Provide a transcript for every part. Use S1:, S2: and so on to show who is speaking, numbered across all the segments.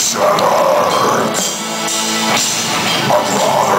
S1: shattered I'd rather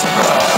S1: It's